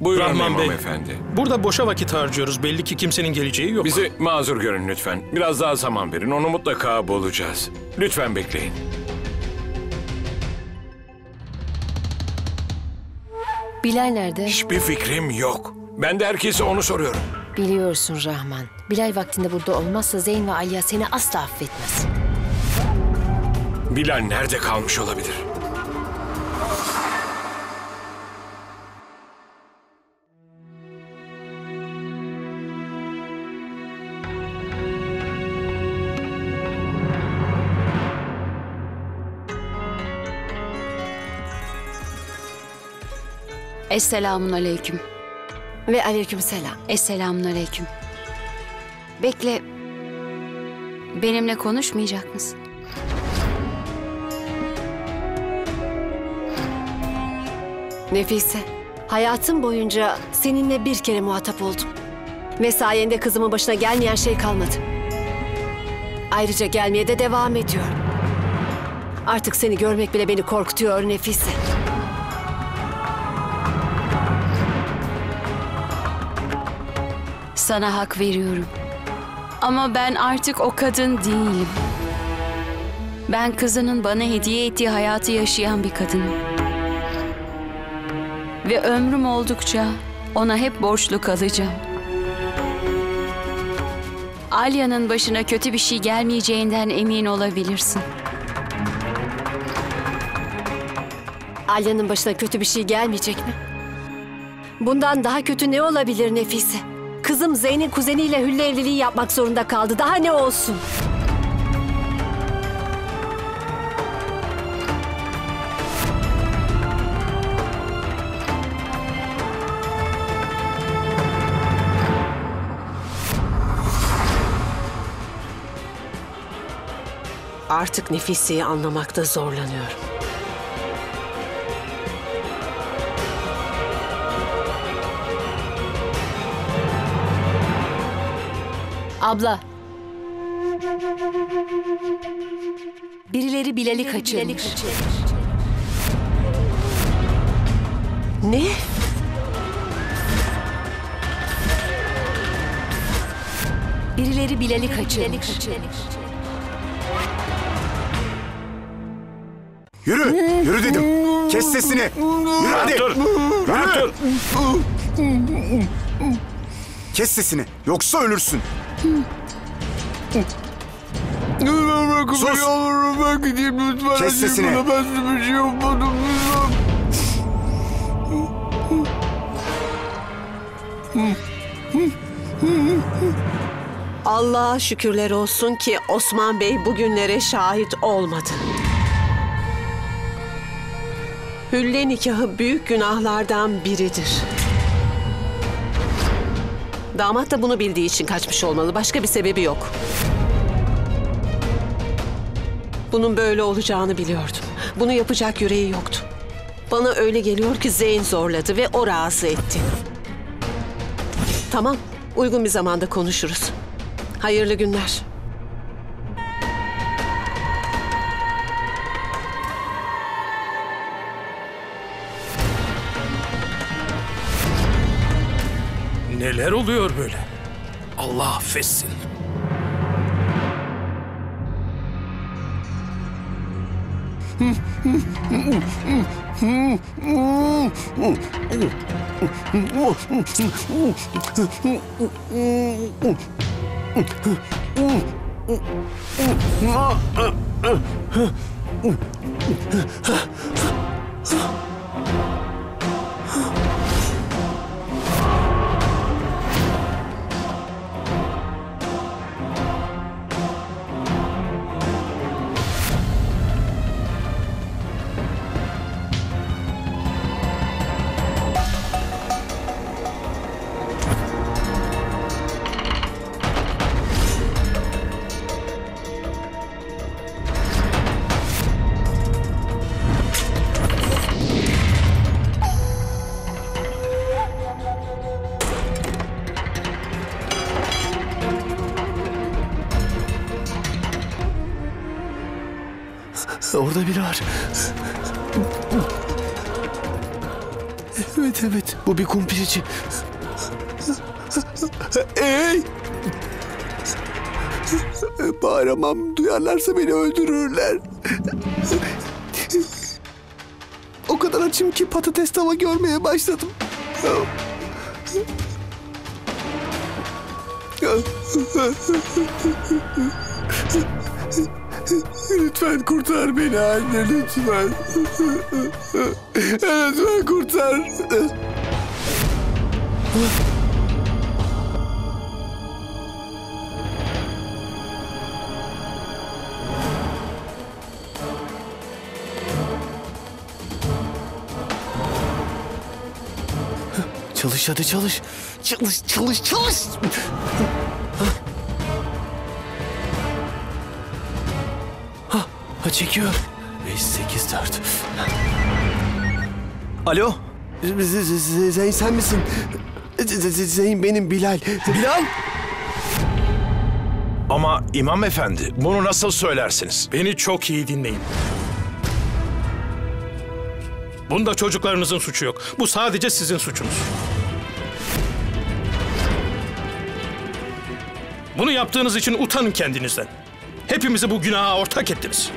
Buyurun Rahman Bey. Efendi. Burada boşa vakit harcıyoruz. Belli ki kimsenin geleceği yok. Bizi mazur görün lütfen. Biraz daha zaman verin. Onu mutlaka bulacağız. Lütfen bekleyin. Bilal nerede? Hiçbir fikrim yok. Ben de herkese onu soruyorum. Biliyorsun Rahman. Bilal vaktinde burada olmazsa Zeyn ve Aliya seni asla affetmez. Bilal nerede kalmış olabilir? Esselamun aleyküm. Ve aleykümselam. Esselamun aleyküm. Bekle. Benimle konuşmayacak mısın? Nefise, hayatım boyunca seninle bir kere muhatap oldum. Ve sayende kızımın başına gelmeyen şey kalmadı. Ayrıca gelmeye de devam ediyor. Artık seni görmek bile beni korkutuyor Nefise. Sana hak veriyorum. Ama ben artık o kadın değilim. Ben kızının bana hediye ettiği hayatı yaşayan bir kadınım. Ve ömrüm oldukça ona hep borçlu kalacağım. Alya'nın başına kötü bir şey gelmeyeceğinden emin olabilirsin. Alya'nın başına kötü bir şey gelmeyecek mi? Bundan daha kötü ne olabilir Nefise? Kızım Zeyn'in kuzeniyle hülle evliliği yapmak zorunda kaldı. Daha ne olsun? Artık Nefise'yi anlamakta zorlanıyorum. Abla. Birileri Bilal'i kaçırmış. Ne? Birileri Bilal'i kaçırmış. Yürü, yürü dedim. Kes sesini. Yürü hadi. Dur! Rahat dur! Kes sesini. Yoksa ölürsün. Bırakın Sus. beni ben gideyim lütfen. Kes sesini. Ben bir şey yapmadım lütfen. Allah'a şükürler olsun ki Osman Bey bugünlere şahit olmadı. Hülle nikahı büyük günahlardan biridir. Damat da bunu bildiği için kaçmış olmalı. Başka bir sebebi yok. Bunun böyle olacağını biliyordum. Bunu yapacak yüreği yoktu. Bana öyle geliyor ki Zeyn zorladı ve o razı etti. Tamam, uygun bir zamanda konuşuruz. Hayırlı günler. Neler oluyor böyle? Allah affetsin. Evet evet bu bir kumpirci. Ey! Bağıramam duyarlarsa beni öldürürler. O kadar açım ki patates tava görmeye başladım. Lütfen kurtar beni anne lütfen. Lütfen kurtar. Çalış hadi çalış. Çalış çalış çalış. Ha çekiyor. 5, 8, 4. Alo? Zeyn sen misin? Zeyn benim Bilal. Bilal? Ama imam efendi bunu nasıl söylersiniz? Beni çok iyi dinleyin. Bunda çocuklarınızın suçu yok. Bu sadece sizin suçunuz. Bunu yaptığınız için utanın kendinizden. Hepimizi bu günaha ortak ettiniz.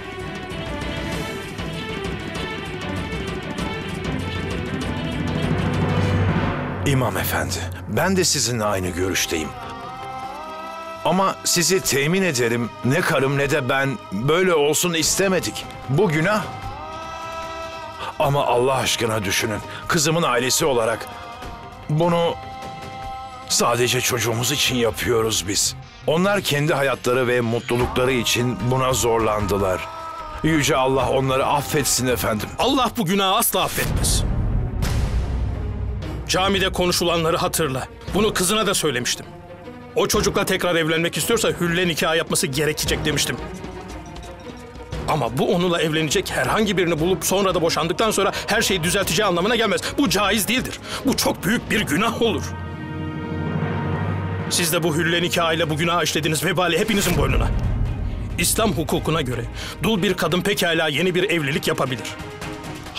İmam efendi ben de sizinle aynı görüşteyim. Ama sizi temin ederim ne karım ne de ben böyle olsun istemedik. Bu günah. Ama Allah aşkına düşünün. Kızımın ailesi olarak bunu sadece çocuğumuz için yapıyoruz biz. Onlar kendi hayatları ve mutlulukları için buna zorlandılar. Yüce Allah onları affetsin efendim. Allah bu günahı asla affetmez. Camide konuşulanları hatırla. Bunu kızına da söylemiştim. O çocukla tekrar evlenmek istiyorsa hülle nikah yapması gerekecek demiştim. Ama bu onunla evlenecek herhangi birini bulup sonra da boşandıktan sonra her şeyi düzelteceği anlamına gelmez. Bu caiz değildir. Bu çok büyük bir günah olur. Siz de bu hülle nikahıyla bu günah işlediniz vebali hepinizin boynuna. İslam hukukuna göre dul bir kadın pekala yeni bir evlilik yapabilir.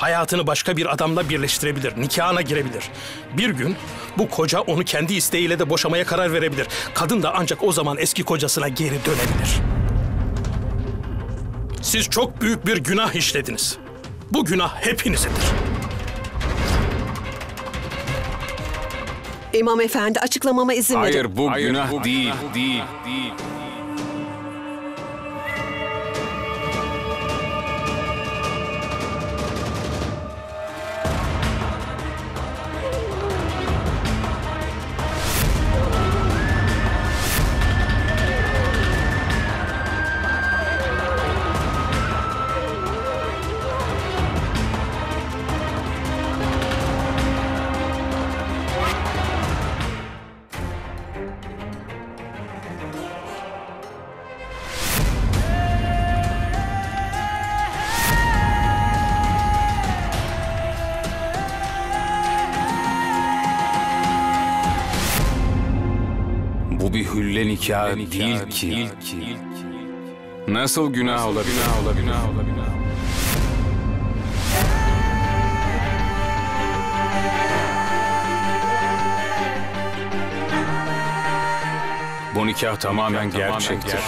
Hayatını başka bir adamla birleştirebilir, nikahına girebilir. Bir gün bu koca onu kendi isteğiyle de boşamaya karar verebilir. Kadın da ancak o zaman eski kocasına geri dönebilir. Siz çok büyük bir günah işlediniz. Bu günah hepinizindir. İmam efendi açıklamama izin verin. Hayır bu günah değil, değil, değil. Bu bir hülle nikahı değil ki. Nasıl günah olabilir? Bu nikah tamamen gerçektir.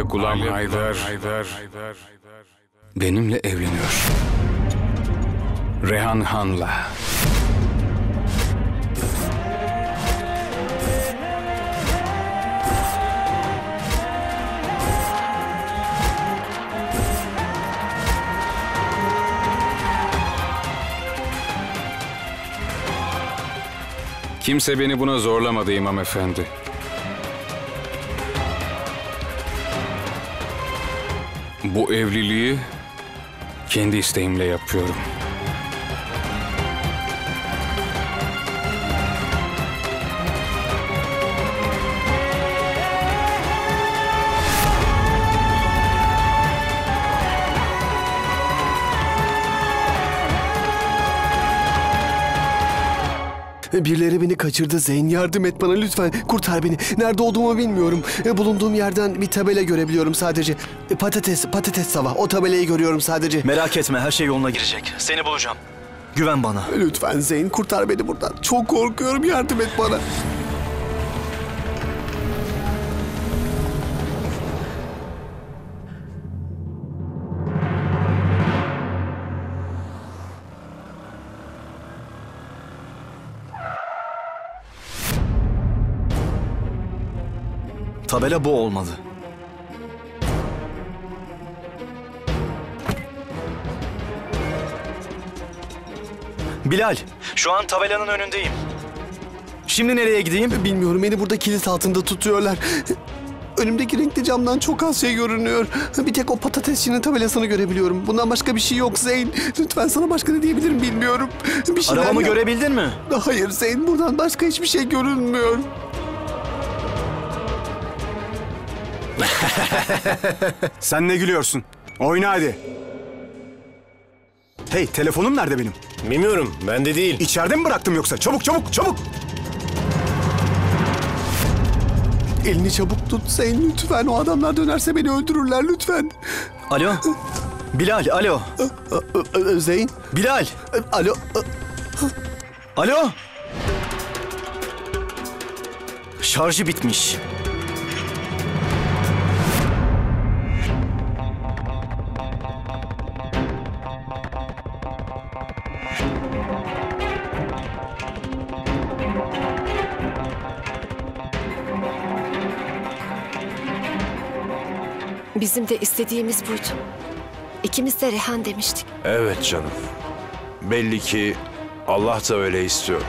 Aile Gulam Haydar, benimle evleniyor. Rehan Han'la. Kimse beni buna zorlamadı İmam Efendi. Bu evliliği kendi isteğimle yapıyorum. Birileri beni kaçırdı Zeyn. Yardım et bana lütfen. Kurtar beni. Nerede olduğumu bilmiyorum. E, Bulunduğum yerden bir tabela görebiliyorum sadece. E, Patates, patates sabah. O tabelayı görüyorum sadece. Merak etme her şey yoluna girecek. Seni bulacağım. Güven bana. Lütfen Zeyn kurtar beni buradan. Çok korkuyorum. Yardım et bana. Tabela bu olmalı. Bilal, şu an tabelanın önündeyim. Şimdi nereye gideyim? Bilmiyorum beni burada kilit altında tutuyorlar. Önümdeki renkli camdan çok az şey görünüyor. Bir tek o patatesçinin tabelasını görebiliyorum. Bundan başka bir şey yok Zeyn. Lütfen sana başka ne diyebilirim bilmiyorum. Bir şeyler Arabamı yap. görebildin mi? Hayır Zeyn buradan başka hiçbir şey görünmüyor. Sen ne gülüyorsun? Oyna hadi. Hey telefonum nerede benim? Bilmiyorum, bende değil. İçeride mi bıraktım yoksa? Çabuk çabuk çabuk. Elini çabuk tut Zeyn lütfen. O adamlar dönerse beni öldürürler lütfen. Alo? Bilal, alo. Zeyn. Bilal, Alo. alo. Şarjı bitmiş. Bizim de istediğimiz buydu. İkimiz de Rehan demiştik. Evet canım. Belli ki Allah da öyle istiyor.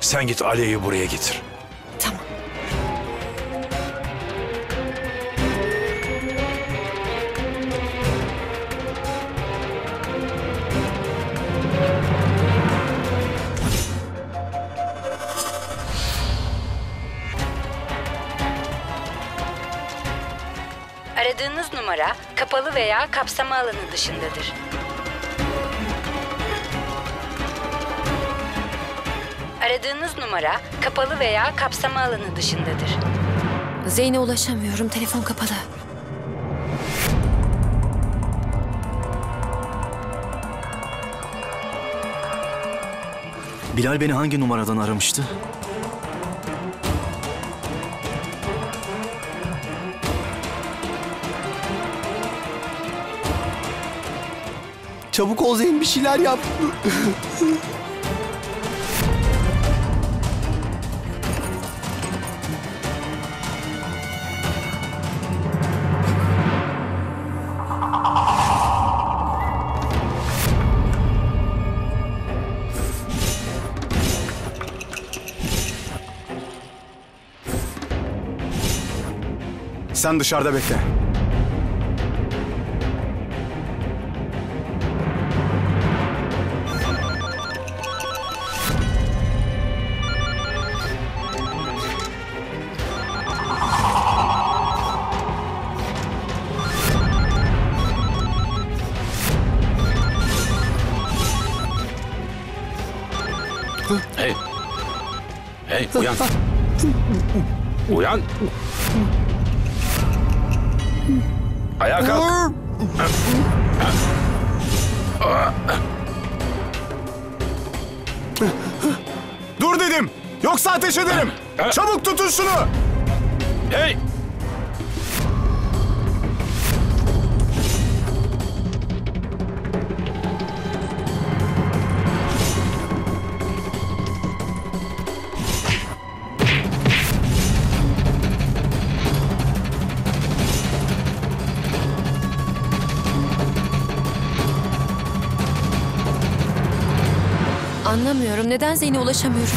Sen git Ali'yi buraya getir. 9 numara kapalı veya kapsama alanı dışındadır. Aradığınız numara kapalı veya kapsama alanı dışındadır. Zeyn'e ulaşamıyorum. Telefon kapalı. Bilal beni hangi numaradan aramıştı? Çabuk ol Zeyn bir şeyler yap. Sen dışarıda bekle. Uyan. uyan. Ayağa kalk. Dur dedim. Yoksa ateş ederim. Çabuk tutun şunu. Hey! arıyorum. Neden Zeyn'e ulaşamıyorum?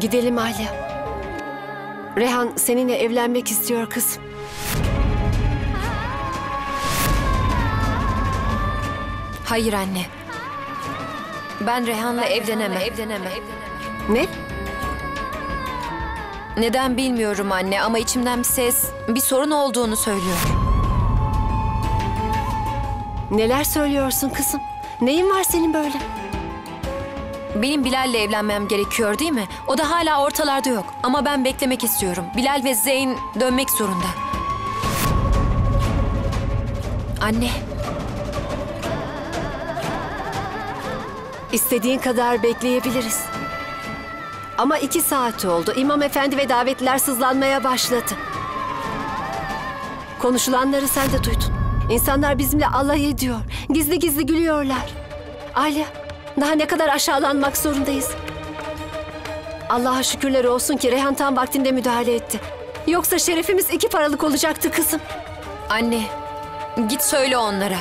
Gidelim Aile. Rehan seninle evlenmek istiyor kız. Hayır anne. Ben Rehan'la evlenemem. evlenemem. Ne? Neden bilmiyorum anne ama içimden bir ses bir sorun olduğunu söylüyor. Neler söylüyorsun kızım? Neyin var senin böyle? Benim Bilal'le evlenmem gerekiyor değil mi? O da hala ortalarda yok. Ama ben beklemek istiyorum. Bilal ve Zeyn dönmek zorunda. Anne, İstediğin kadar bekleyebiliriz. Ama iki saat oldu. İmam efendi ve davetliler sızlanmaya başladı. Konuşulanları sen de duydun. İnsanlar bizimle alay ediyor. Gizli gizli gülüyorlar. Alya, daha ne kadar aşağılanmak zorundayız? Allah'a şükürler olsun ki Reyhan tam vaktinde müdahale etti. Yoksa şerefimiz iki paralık olacaktı kızım. anne. Git söyle onlara.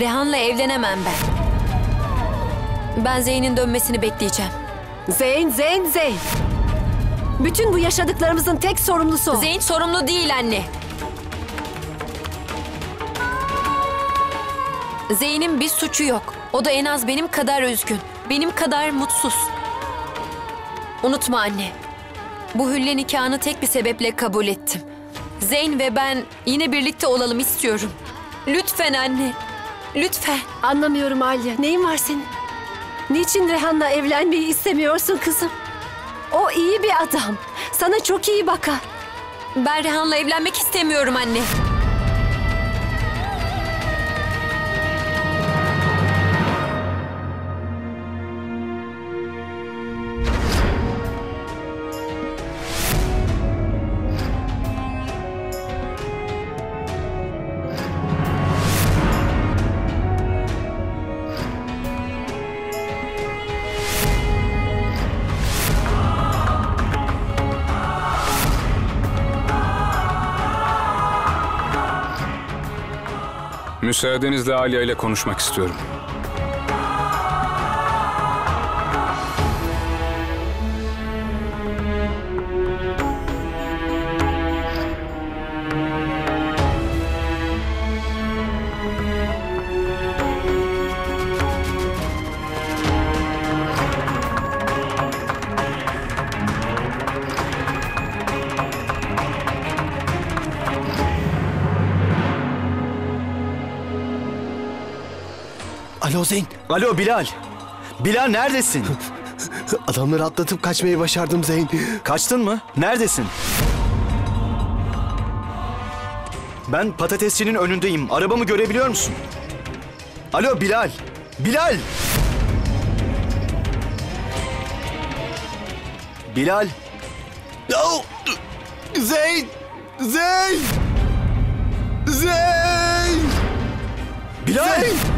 Rehan'la evlenemem ben. Ben Zeyn'in dönmesini bekleyeceğim. Zeyn, Zeyn, Zeyn. Bütün bu yaşadıklarımızın tek sorumlusu o. Zeyn sorumlu değil anne. Zeyn'in bir suçu yok. O da en az benim kadar üzgün. Benim kadar mutsuz. Unutma anne. Bu hülle nikahını tek bir sebeple kabul ettim. Zeyn ve ben yine birlikte olalım istiyorum. Lütfen anne. Lütfen. Anlamıyorum Alya. Neyin var senin? Niçin Rehan'la evlenmeyi istemiyorsun kızım? O iyi bir adam. Sana çok iyi bakar. Ben Rehan'la evlenmek istemiyorum anne. Müsaadenizle Alya ile konuşmak istiyorum. Alo Bilal. Bilal neredesin? Adamları atlatıp kaçmayı başardım Zeyn. Kaçtın mı? Neredesin? Ben patatesçinin önündeyim. Arabamı görebiliyor musun? Alo Bilal. Bilal. Bilal. Oh! Zeyn! Zeyn! Zeyn! Bilal. Zeyn!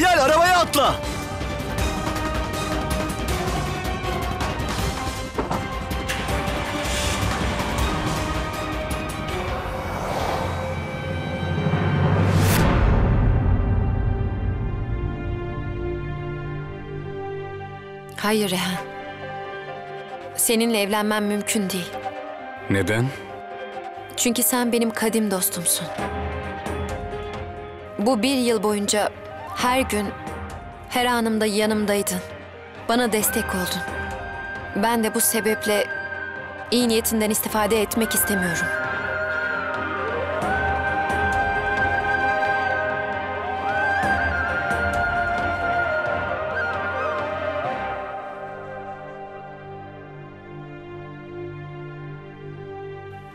Bilal arabaya atla. Hayır Rehan. Seninle evlenmem mümkün değil. Neden? Çünkü sen benim kadim dostumsun. Bu bir yıl boyunca her gün, her anımda yanımdaydın. Bana destek oldun. Ben de bu sebeple iyi niyetinden istifade etmek istemiyorum.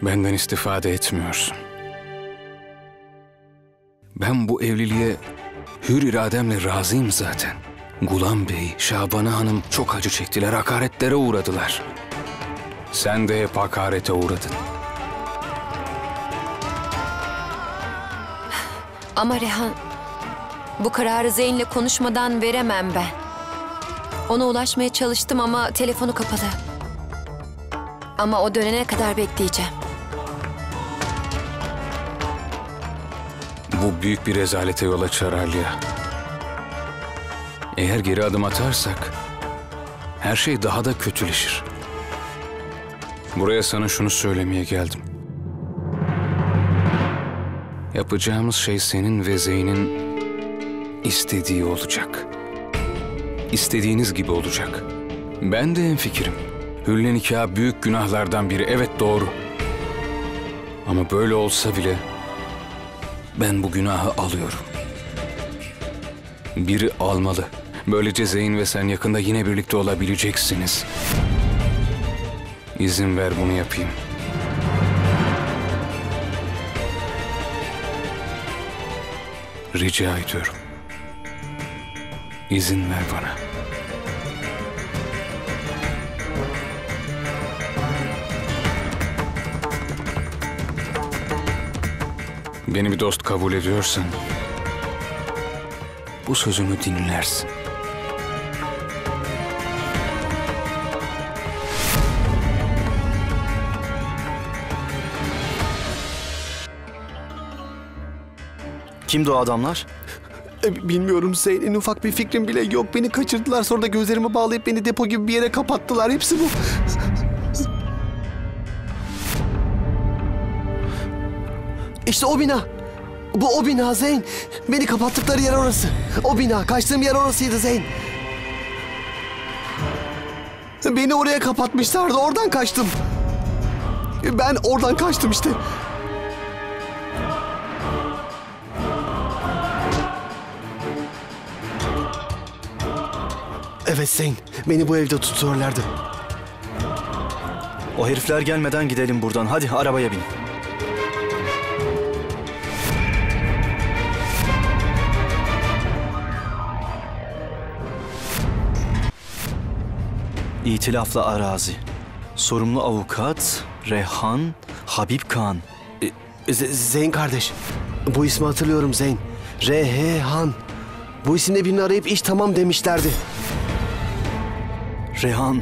Benden istifade etmiyorsun. Ben bu evliliğe hür irademle razıyım zaten. Gulam Bey, Şaban'a Hanım çok acı çektiler, hakaretlere uğradılar. Sen de hep hakarete uğradın. Ama Rehan, bu kararı Zeyn'le konuşmadan veremem ben. Ona ulaşmaya çalıştım ama telefonu kapalı. Ama o dönene kadar bekleyeceğim. Bu büyük bir rezalete yol açar Alya. Eğer geri adım atarsak her şey daha da kötüleşir. Buraya sana şunu söylemeye geldim. Yapacağımız şey senin ve Zeyn'in istediği olacak. İstediğiniz gibi olacak. Ben de en fikrim. Hülle nikahı büyük günahlardan biri. Evet doğru. Ama böyle olsa bile ben bu günahı alıyorum. Biri almalı. Böylece Zeyn ve sen yakında yine birlikte olabileceksiniz. İzin ver bunu yapayım. Rica ediyorum. İzin ver bana. Beni bir dost kabul ediyorsan bu sözümü dinlersin. Kimdi o adamlar? E, Bilmiyorum Zeyn. En ufak bir fikrim bile yok. Beni kaçırdılar sonra da gözlerimi bağlayıp beni depo gibi bir yere kapattılar. Hepsi bu. İşte o bina. Bu o bina Zeyn. Beni kapattıkları yer orası. O bina. Kaçtığım yer orasıydı Zeyn. Beni oraya kapatmışlardı. Oradan kaçtım. Ben oradan kaçtım işte. Evet Zeyn. Beni bu evde tutuyorlardı. O herifler gelmeden gidelim buradan. Hadi arabaya bin. İtilafla arazi. Sorumlu avukat Rehan Habib Kaan. E, Zeyn kardeş. Bu ismi hatırlıyorum Zeyn. Rehan. Bu isimle birini arayıp iş tamam demişlerdi. Rehan.